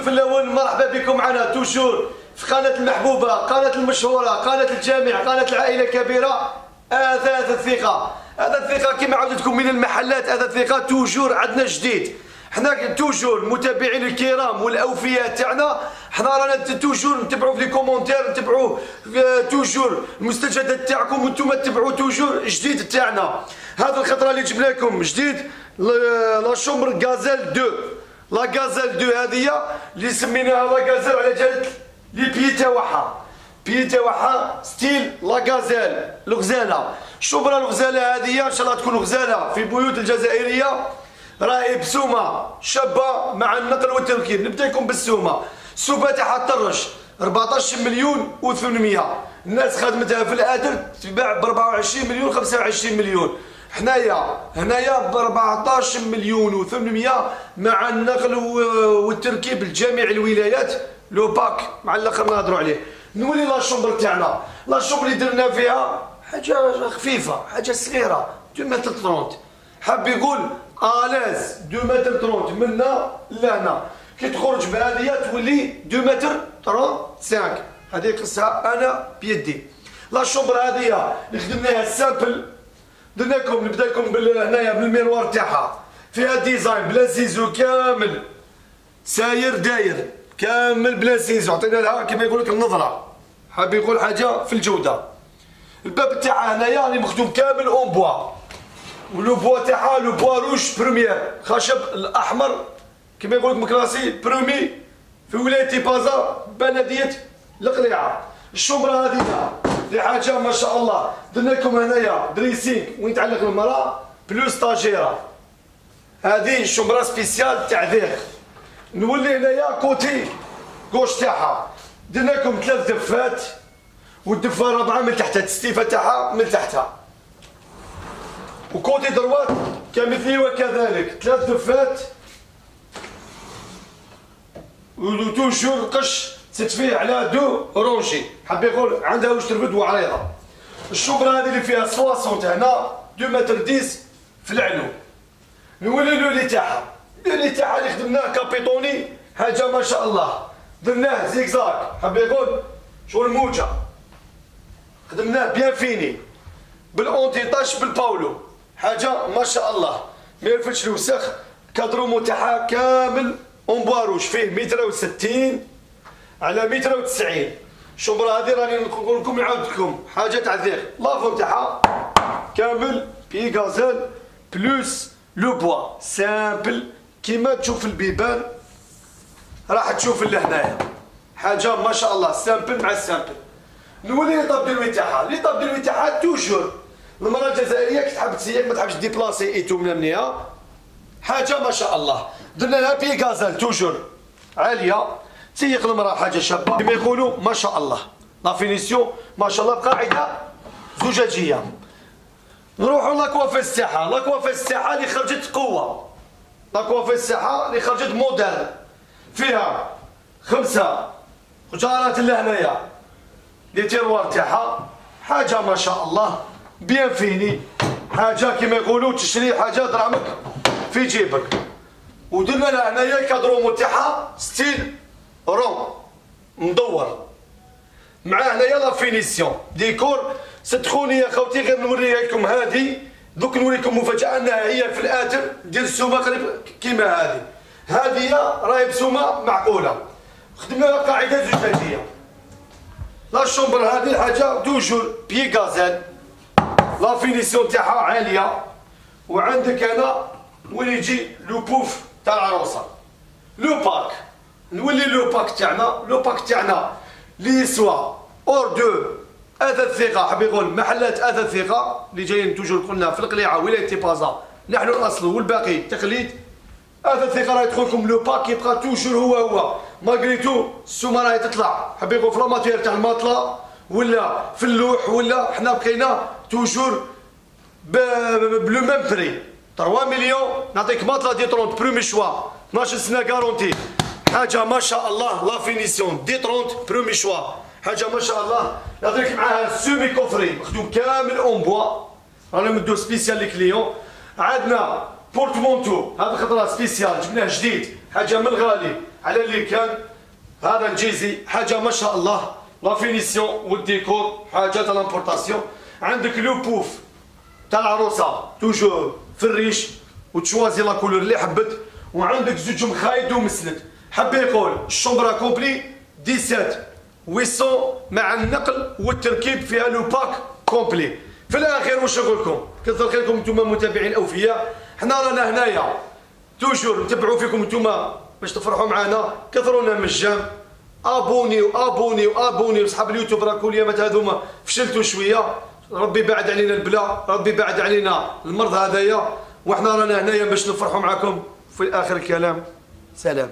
الفلاون مرحبا بكم معنا toujours. في قناة المحبوبة قناة المشهورة قناة الجامع قناة العائلة الكبيرة. أثاث الثقة. أثاث الثقة كما عودتكم من المحلات أثاث الثقة toujours عندنا جديد. حنا toujours المتابعين الكرام والأوفياء تاعنا. حنا رانا toujours نتبعوا في les commentaires نتبعوا toujours المستجدات تاعكم. وأنتم تتبعوا toujours جديد تاعنا. هذا الخطرة اللي جبنا لكم جديد la chambre gazelle 2 la gazelle 2 هذه اللي سميناها la gazelle على جال les pieds تاعها pieds تاعها style la gazelle الغزاله الشومبره الغزالة هذه إن شاء الله تكون غزالة. في بيوت الجزائرية راهي بسومه شابة مع النقل والتركيب نبدأ لكم بالسومة. السومه تاعها طرش 14 مليون و800 الناس خدمتها في الادر تباع ب 24 مليون 25 مليون. حنايا هنايا ب 14 مليون و800 مع النقل والتركيب لجميع الولايات le pack مع الآخر نهضروا عليه. نولي la chambre تاعنا. la chambre اللي درنا فيها حاجة خفيفة حاجة صغيرة 2 متر 30 حاب يقول à l'aise 2 متر 30 منا لهنا كي تخرج بهذه تولي 2 متر 35 هذه قصها أنا بيدي. la chambre هذه اللي خدمناها simple. درنا لكم نبدا لكم هنايا بال miroir تاعها. فيها design بال biseau كامل. ساير داير كامل بال biseau عطينا لها كما يقول لك النظرة. حاب يقول حاجة في الجودة. الباب تاعها هنايا اللي مخدوم كامل en bois. و le bois تاعها le bois rouge première. خشب الأحمر. كما يقول لك مكلاسي برومي. في ولاية بازا بلدية القليعه الشمرة هذه لحاجه ما شاء الله. درنا لكم هنايا دريسينغ وين تعلق المراه بلوس طاجيرة. هذه الشمره سبيسيال تاع ذيخ. نولي هنايا كوتي كوش تاعها. درنا لكم ثلاث دفات والدفة الرابعه من تحتها التستيفه تاعها من تحتها. وكوتي دروات كمثلي وكذلك. ثلاث دفات. وتوجور قش تتفيه على دو رونجي حاب يقول عندها واش تربد وعريضة. الشبرة هذه اللي فيها 60 هنا 2 متر 10 في العلو. نولي لولي تاعها. لولي تاعها اللي خدمناه كابيتوني حاجة ما شاء الله. درناه زيكزاك حاب يقول شغل موجة. خدمناه بيان فيني. بالاونتي طاش بالباولو. حاجة ما شاء الله. ما يلفتش الوسخ كادرومو تاعها كامل. اون بواروش فيه؟ متر وستين. على متر وتسعين. الشمبرة هذه راني نقول لكم نعاود لكم حاجة تاع ذيك لافون تاعها كامل بي غازيل بلوس لو بوا سامبل. كيما تشوف البيبان راح تشوف اللي هنايا. حاجة ما شاء الله. simple مع simple نولي les tables de nuit تاعها les tables de nuit تاعها toujours. المرأة الجزائرية كي تحب تسيق ما تحبش déplacer et tout من حاجة ما شاء الله. درنا لها pieds gazelle toujours. عالية. تسيق المرأة حاجة شابة. كما يقولوا ما شاء الله. la finition ما شاء الله قاعدة زجاجية. نروحوا la coiffeuse تاعها la coiffeuse تاعها اللي خرجت قوة. la coiffeuse تاعها اللي خرجت موديل. فيها خمسة حجارات لهنايا les tiroirs تاعها حاجة ما شاء الله. bien fini. حاجة كما يقولوا تشري حاجة درهمك في جيبك. ودرنا لها هنايا الكادرومو تاعها style rond مدور. مع هنايا la finition. ديكور صدقوني يا خوتي غير نوريها لكم هذه دوك نوريكم مفاجأة أنها هي في الآتر ديال السومة قريب. كيما هذه هذه راهي بسومة معقولة. خدمنا قاعدة زجاجية. la chambre هذه الحاجة toujours pieds gazelle. la finition تاعها عالية. وعندك هنا وين يجي le pouf تاع العروسة. le pack. نولي le pack تاعنا le pack تاعنا اللي يسوى hors de اثاث الثقة. حاب يقول محلات اثاث الثقة اللي جايين toujours قلنا في القليعة ولاية تيبازا نحن الأصل والباقي تقليد. هذا الثقة راه يدخل لكم le pack يبقى toujours هو هو. malgré tout السومة راهي تطلع. حاب يقول في la matière تاع الماطلة ولا في اللوح ولا حنا بقينا toujours ب le même prix. 3 مليون نعطيك ماطلة D 30 premier choix 12 سنة garantie حاجة ما شاء الله la finition. D 30 premier choix حاجة ما شاء الله. نعطيك معاها sommier coffré مخدوم كامل en bois رانا مدو spécial les clients عندنا porte-manteau هذا خضره spécial جبناه جديد. حاجة من الغالي. على اللي كان. هذا الجيزي. حاجة ما شاء الله. la finition. والديكور. حاجة تاع l'importation عندك le pouf تاع العروسة. toujours في الريش وتشوازي لا كولور اللي حبت. وعندك زوج مخايد ومسند. حب يقول الشومبرا كومبلي 17 800 مع النقل والتركيب فيها لو باك كومبلي. في الأخير واش نقول لكم؟ كثر خيركم أنتم متابعين أوفياء. حنا رانا هنايا. توجور نتبعوا فيكم أنتم باش تفرحوا معنا. كثرونا مجان أبوني وأبوني وأبوني وصحاب اليوتيوب راكم اليامات هذوما. فشلتوا شوية. ربي بعد علينا البلاء. ربي بعد علينا المرض هذايا. وحنا رانا هنايا باش نفرحوا معكم. في اخر الكلام. سلام.